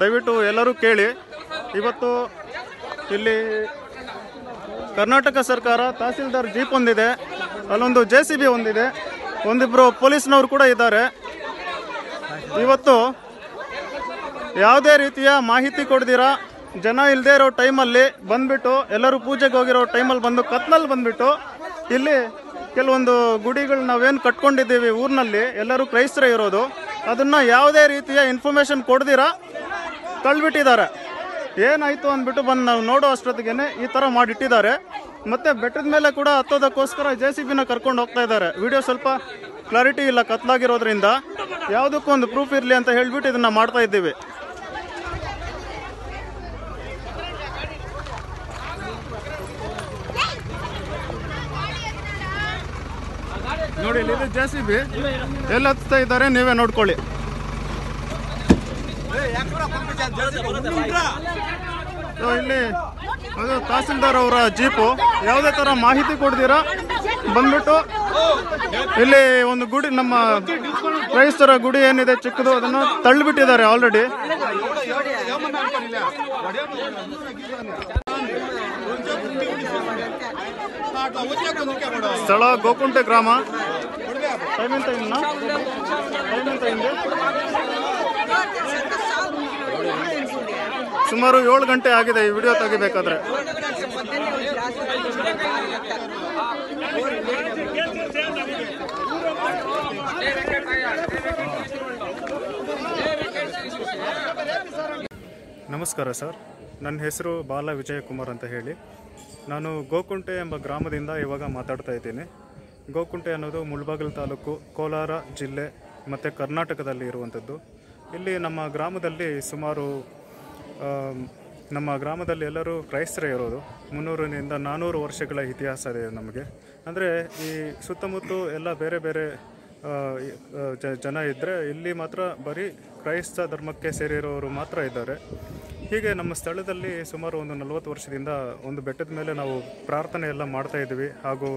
ದಯವಿಟ್ಟು ಎಲ್ಲರೂ ಕೇಳಿ. ಇವತ್ತು ಇಲ್ಲಿ ಕರ್ನಾಟಕ ಸರ್ಕಾರ ತಹಸೀಲ್ದಾರ್ ಜೀಪ್ ಒಂದಿದೆ. ಅಲ್ಲೊಂದು ಜೆ ಸಿ ಬಿ ಒಂದಿದೆ. ಒಂದಿಬ್ಬರು ಪೊಲೀಸ್ನವರು ಕೂಡ ಇದ್ದಾರೆ. ಇವತ್ತು ಯಾವುದೇ ರೀತಿಯ ಮಾಹಿತಿ ಕೊಡ್ದಿರಾ? ಜನ ಇಲ್ಲದೇ ಇರೋ ಟೈಮಲ್ಲಿ ಬಂದ್ಬಿಟ್ಟು, ಎಲ್ಲರೂ ಪೂಜೆಗೆ ಹೋಗಿರೋ ಟೈಮಲ್ಲಿ ಬಂದು ಕತ್ನಲ್ಲಿ ಬಂದ್ಬಿಟ್ಟು, ಇಲ್ಲಿ ಕೆಲವೊಂದು ಗುಡಿಗಳು ನಾವೇನು ಕಟ್ಕೊಂಡಿದ್ದೀವಿ ಊರಿನಲ್ಲಿ, ಎಲ್ಲರೂ ಕ್ರೈಸ್ತರ ಇರೋದು. ಅದನ್ನು ಯಾವುದೇ ರೀತಿಯ ಇನ್ಫಾರ್ಮೇಷನ್ ಕೊಡ್ದಿರಾ? ತಳ್ಳಿಬಿಟ್ಟಿದ್ದಾರೆ. ಏನಾಯಿತು ಅಂದ್ಬಿಟ್ಟು ಬಂದು ನಾವು ನೋಡೋ ಅಷ್ಟೊತ್ತಿಗೆ ಈ ಥರ ಮಾಡಿಟ್ಟಿದ್ದಾರೆ. ಮತ್ತು ಬೆಟ್ಟದ ಮೇಲೆ ಕೂಡ ಹತ್ತೋದಕ್ಕೋಸ್ಕರ ಜೆ ಸಿ ಬಿನ ಕರ್ಕೊಂಡು ಹೋಗ್ತಾ ಇದ್ದಾರೆ. ವಿಡಿಯೋ ಸ್ವಲ್ಪ ಕ್ಲಾರಿಟಿ ಇಲ್ಲ, ಕತ್ಲಾಗಿರೋದ್ರಿಂದ. ಯಾವುದಕ್ಕೂ ಒಂದು ಪ್ರೂಫ್ ಇರಲಿ ಅಂತ ಹೇಳಿಬಿಟ್ಟು ಇದನ್ನು ಮಾಡ್ತಾ ಇದ್ದೀವಿ. ನೋಡಿ, ಇಲ್ಲಿ ಜೆ ಸಿ ಬಿ ಎಲ್ಲಿ ಹತ್ತಾ ಇದ್ದಾರೆ, ನೀವೇ ನೋಡ್ಕೊಳ್ಳಿ. ಇಲ್ಲಿ ಅದು ತಹಸೀಲ್ದಾರ್ ಅವರ ಜೀಪು. ಯಾವುದೇ ತರ ಮಾಹಿತಿ ಕೊಡ್ದಿರಾ ಬಂದ್ಬಿಟ್ಟು ಇಲ್ಲಿ ಒಂದು ಗುಡಿ ನಮ್ಮ ಕ್ರೈಸ್ತರ ಗುಡಿ ಏನಿದೆ ಚಿಕ್ಕದು ಅದನ್ನು ತಳ್ಳಿಬಿಟ್ಟಿದ್ದಾರೆ ಆಲ್ರೆಡಿ ಸ್ಥಳ ಗೋಕುಂಟೆ ಗ್ರಾಮ. ಟೈಮ್ ಎಂತ ಇನ್ನ? ಟೈಮ್ ಎಂತ ಸುಮಾರು ಏಳು ಗಂಟೆ ಆಗಿದೆ ಈ ವಿಡಿಯೋ ತೆಗಿಬೇಕಾದ್ರೆ. ನಮಸ್ಕಾರ ಸರ್. ನನ್ನ ಹೆಸರು ಬಾಲ ವಿಜಯಕುಮಾರ್ ಅಂತ ಹೇಳಿ. ನಾನು ಗೋಕುಂಟೆ ಎಂಬ ಗ್ರಾಮದಿಂದ ಇವಾಗ ಮಾತಾಡ್ತಾ ಇದ್ದೀನಿ. ಗೋಕುಂಟೆ ಅನ್ನೋದು ಮುಳಬಾಗಿಲು ತಾಲೂಕು ಕೋಲಾರ ಜಿಲ್ಲೆ ಮತ್ತು ಕರ್ನಾಟಕದಲ್ಲಿ ಇರುವಂಥದ್ದು. ಇಲ್ಲಿ ನಮ್ಮ ಗ್ರಾಮದಲ್ಲಿ ಸುಮಾರು ನಮ್ಮ ಗ್ರಾಮದಲ್ಲಿ ಎಲ್ಲರೂ ಕ್ರೈಸ್ತರೇ ಇರೋದು. ಮುನ್ನೂರರಿಂದ ನಾನ್ನೂರು ವರ್ಷಗಳ ಇತಿಹಾಸ ಇದೆ ನಮಗೆ. ಅಂದರೆ ಈ ಸುತ್ತಮುತ್ತ ಎಲ್ಲ ಬೇರೆ ಬೇರೆ ಜನ ಇದ್ದರೆ ಇಲ್ಲಿ ಮಾತ್ರ ಬರೀ ಕ್ರೈಸ್ತ ಧರ್ಮಕ್ಕೆ ಸೇರಿರೋರು ಮಾತ್ರ ಇದ್ದಾರೆ. ಹೀಗೆ ನಮ್ಮ ಸ್ಥಳದಲ್ಲಿ ಸುಮಾರು ಒಂದು ನಲವತ್ತು ವರ್ಷದಿಂದ ಒಂದು ಬೆಟ್ಟದ ಮೇಲೆ ನಾವು ಪ್ರಾರ್ಥನೆ ಎಲ್ಲ ಮಾಡ್ತಾ ಇದ್ವಿ ಹಾಗೂ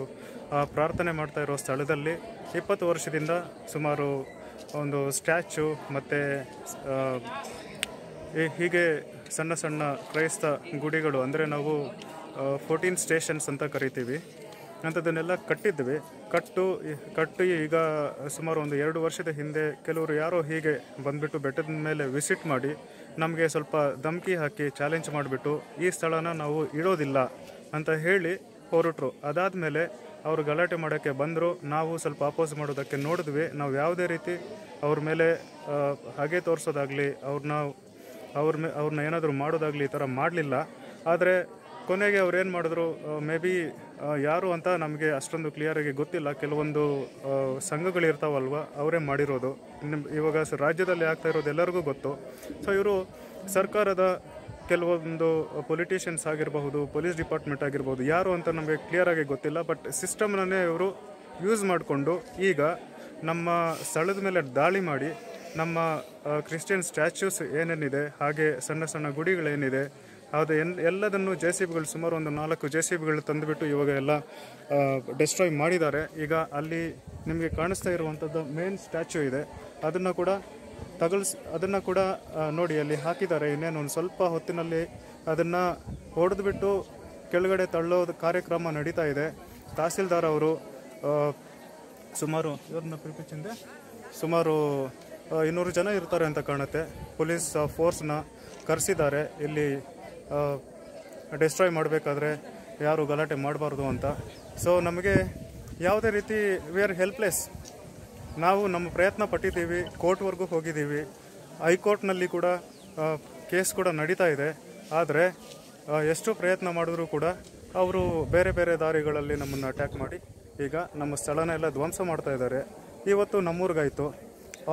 ಆ ಪ್ರಾರ್ಥನೆ ಮಾಡ್ತಾ ಇರೋ ಸ್ಥಳದಲ್ಲಿ ಇಪ್ಪತ್ತು ವರ್ಷದಿಂದ ಸುಮಾರು ಒಂದು ಸ್ಟ್ಯಾಚು ಮತ್ತು ಹೀಗೆ ಸಣ್ಣ ಸಣ್ಣ ಕ್ರೈಸ್ತ ಗುಡಿಗಳು, ಅಂದರೆ ನಾವು ಫೋರ್ಟೀನ್ ಸ್ಟೇಷನ್ಸ್ ಅಂತ ಕರಿತೀವಿ. ಅಂಥದ್ದನ್ನೆಲ್ಲ ಕಟ್ಟಿದ್ವಿ. ಕಟ್ಟು ಕಟ್ಟಿ ಈಗ ಸುಮಾರು ಒಂದು ಎರಡು ವರ್ಷದ ಹಿಂದೆ ಕೆಲವರು ಯಾರೋ ಹೀಗೆ ಬಂದ್ಬಿಟ್ಟು ಬೆಟ್ಟದ ಮೇಲೆ ವಿಸಿಟ್ ಮಾಡಿ ನಮಗೆ ಸ್ವಲ್ಪ ಧಮಕಿ ಹಾಕಿ ಚಾಲೆಂಜ್ ಮಾಡಿಬಿಟ್ಟು ಈ ಸ್ಥಳನ ನಾವು ಇಡೋದಿಲ್ಲ ಅಂತ ಹೇಳಿ ಹೊರಟ್ರು. ಅದಾದಮೇಲೆ ಅವರು ಗಲಾಟೆ ಮಾಡೋಕ್ಕೆ ಬಂದರು. ನಾವು ಸ್ವಲ್ಪ ಅಪೋಸ್ ಮಾಡೋದಕ್ಕೆ ನೋಡಿದ್ವಿ. ನಾವು ಯಾವುದೇ ರೀತಿ ಅವ್ರ ಮೇಲೆ ಹಾಗೆ ತೋರಿಸೋದಾಗಲಿ, ಅವ್ರನ್ನ ಅವ್ರ ಅವ್ರನ್ನ ಏನಾದರೂ ಮಾಡೋದಾಗಲಿ ಈ ಥರ ಮಾಡಲಿಲ್ಲ. ಆದರೆ ಕೊನೆಗೆ ಅವ್ರು ಏನು ಮಾಡಿದ್ರು ಮೇ ಬಿ ಯಾರು ಅಂತ ನಮಗೆ ಅಷ್ಟೊಂದು ಕ್ಲಿಯರಾಗಿ ಗೊತ್ತಿಲ್ಲ. ಕೆಲವೊಂದು ಸಂಘಗಳಿರ್ತಾವಲ್ವ ಅವರೇ ಮಾಡಿರೋದು. ನಿಮ್- ಇವಾಗ ರಾಜ್ಯದಲ್ಲಿ ಆಗ್ತಾ ಇರೋದು ಎಲ್ಲರಿಗೂ ಗೊತ್ತು. ಸೊ ಇವರು ಸರ್ಕಾರದ ಕೆಲವೊಂದು ಪೊಲಿಟಿಷಿಯನ್ಸ್ ಆಗಿರಬಹುದು ಪೊಲೀಸ್ ಡಿಪಾರ್ಟ್ಮೆಂಟ್ ಆಗಿರ್ಬೋದು ಯಾರು ಅಂತ ನಮಗೆ ಕ್ಲಿಯರಾಗಿ ಗೊತ್ತಿಲ್ಲ. ಬಟ್ ಸಿಸ್ಟಮ್ನೇ ಇವರು ಯೂಸ್ ಮಾಡಿಕೊಂಡು ಈಗ ನಮ್ಮ ಸ್ಥಳದ ಮೇಲೆ ದಾಳಿ ಮಾಡಿ ನಮ್ಮ ಕ್ರಿಶ್ಚಿಯನ್ ಸ್ಟ್ಯಾಚ್ಯೂಸ್ ಏನೇನಿದೆ, ಹಾಗೆ ಸಣ್ಣ ಸಣ್ಣ ಗುಡಿಗಳೇನಿದೆ, ಅದು ಎನ್ ಎಲ್ಲದನ್ನು ಜೆ ಸಿ ಬಿಗಳು ಸುಮಾರು ಒಂದು ನಾಲ್ಕು ಜೆ ಸಿ ಬಿಗಳು ತಂದುಬಿಟ್ಟು ಇವಾಗ ಎಲ್ಲ ಡಿಸ್ಟ್ರಾಯ್ ಮಾಡಿದ್ದಾರೆ. ಈಗ ಅಲ್ಲಿ ನಿಮಗೆ ಕಾಣಿಸ್ತಾ ಇರುವಂಥದ್ದು ಮೇನ್ ಸ್ಟ್ಯಾಚ್ಯೂ ಇದೆ. ಅದನ್ನು ಕೂಡ ತಗಲ್ಸ್ ಅದನ್ನು ಕೂಡ ನೋಡಿ, ಅಲ್ಲಿ ಹಾಕಿದ್ದಾರೆ. ಇನ್ನೇನು ಒಂದು ಸ್ವಲ್ಪ ಹೊತ್ತಿನಲ್ಲಿ ಅದನ್ನು ಹೊಡೆದ್ಬಿಟ್ಟು ಕೆಳಗಡೆ ತಳ್ಳೋದು ಕಾರ್ಯಕ್ರಮ ನಡೀತಾ ಇದೆ. ತಹಸೀಲ್ದಾರ್ ಅವರು ಸುಮಾರು, ಇವ್ರನ್ನ ಪ್ರಿಪಿಚಿಂದೆ ಸುಮಾರು ಇನ್ನೂರು ಜನ ಇರ್ತಾರೆ ಅಂತ ಕಾಣುತ್ತೆ. ಪೊಲೀಸ್ ಫೋರ್ಸ್ನ ಕರೆಸಿದ್ದಾರೆ. ಇಲ್ಲಿ ಡಿಸ್ಟ್ರಾಯ್ ಮಾಡಬೇಕಾದ್ರೆ ಯಾರು ಗಲಾಟೆ ಮಾಡಬಾರ್ದು ಅಂತ. ಸೊ ನಮಗೆ ಯಾವುದೇ ರೀತಿ ವಿ ಆರ್ ಹೆಲ್ಪ್ಲೆಸ್ ನಾವು ನಮ್ಮ ಪ್ರಯತ್ನ ಪಟ್ಟಿದ್ದೀವಿ, ಕೋರ್ಟ್ವರೆಗೂ ಹೋಗಿದ್ದೀವಿ. ಹೈಕೋರ್ಟ್ನಲ್ಲಿ ಕೂಡ ಕೇಸ್ ಕೂಡ ನಡೀತಾ ಇದೆ. ಆದರೆ ಎಷ್ಟು ಪ್ರಯತ್ನ ಮಾಡಿದ್ರೂ ಕೂಡ ಅವರು ಬೇರೆ ಬೇರೆ ದಾರಿಗಳಲ್ಲಿ ನಮ್ಮನ್ನು ಅಟ್ಯಾಕ್ ಮಾಡಿ ಈಗ ನಮ್ಮ ಸ್ಥಳನೆಲ್ಲ ಧ್ವಂಸ ಮಾಡ್ತಾ ಇದ್ದಾರೆ. ಇವತ್ತು ನಮ್ಮೂರಿಗಾಯಿತು.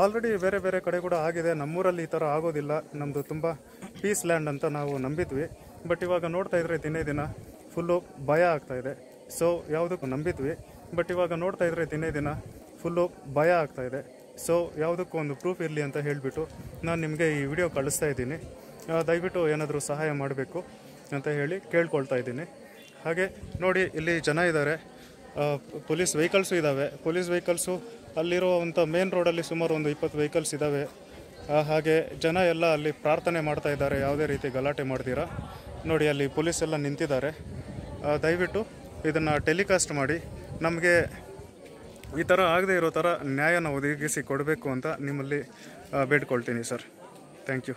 ಆಲ್ರೆಡಿ ಬೇರೆ ಬೇರೆ ಕಡೆ ಕೂಡ ಆಗಿದೆ. ನಮ್ಮೂರಲ್ಲಿ ಈ ಥರ ಆಗೋದಿಲ್ಲ. ನಮ್ಮದು ತುಂಬ ಪೀಸ್ ಲ್ಯಾಂಡ್ ಅಂತ ನಾವು ನಂಬಿದ್ವಿ. ಬಟ್ ಇವಾಗ ನೋಡ್ತಾ ಇದ್ರೆ ದಿನೇ ದಿನ ಫುಲ್ಲು ಭಯ ಆಗ್ತಾ ಇದೆ. ಸೊ ಯಾವುದಕ್ಕೂ ನಂಬಿದ್ವಿ. ಬಟ್ ಇವಾಗ ನೋಡ್ತಾ ಇದ್ರೆ ದಿನೇ ದಿನ ಫುಲ್ಲು ಭಯ ಆಗ್ತಾ ಇದೆ. ಸೊ ಯಾವುದಕ್ಕೂ ಒಂದು ಪ್ರೂಫ್ ಇರಲಿ ಅಂತ ಹೇಳಿಬಿಟ್ಟು ನಾನು ನಿಮಗೆ ಈ ವಿಡಿಯೋ ಕಳಿಸ್ತಾ ಇದ್ದೀನಿ. ದಯವಿಟ್ಟು ಏನಾದರೂ ಸಹಾಯ ಮಾಡಬೇಕು ಅಂತ ಹೇಳಿ ಕೇಳ್ಕೊಳ್ತಾ ಇದ್ದೀನಿ. ಹಾಗೆ ನೋಡಿ, ಇಲ್ಲಿ ಜನ ಇದ್ದಾರೆ ಪೊಲೀಸ್ ವೆಹಿಕಲ್ಸು ಇದ್ದಾವೆ ಪೊಲೀಸ್ ವೆಹಿಕಲ್ಸು ಅಲ್ಲಿರುವಂಥ ಮೇನ್ ರೋಡಲ್ಲಿ ಸುಮಾರು ಒಂದು ಇಪ್ಪತ್ತು ವೆಹಿಕಲ್ಸ್ ಇದ್ದಾವೆ ಹಾಗೆ ಜನ ಎಲ್ಲ ಅಲ್ಲಿ ಪ್ರಾರ್ಥನೆ ಮಾಡ್ತಾ ಇದ್ದಾರೆ. ಯಾವುದೇ ರೀತಿ ಗಲಾಟೆ ಮಾಡ್ತೀರಾ? ನೋಡಿ, ಅಲ್ಲಿ ಪೊಲೀಸ್ ಎಲ್ಲ ನಿಂತಿದ್ದಾರೆ. ದಯವಿಟ್ಟು ಇದನ್ನು ಟೆಲಿಕಾಸ್ಟ್ ಮಾಡಿ. ನಮಗೆ ಈ ಥರ ಆಗದೆ ಇರೋ ಥರ ನ್ಯಾಯನ ಒದಗಿಸಿ ಕೊಡಬೇಕು ಅಂತ ನಿಮ್ಮಲ್ಲಿ ಬೇಡ್ಕೊಳ್ತೀನಿ ಸರ್. Thank you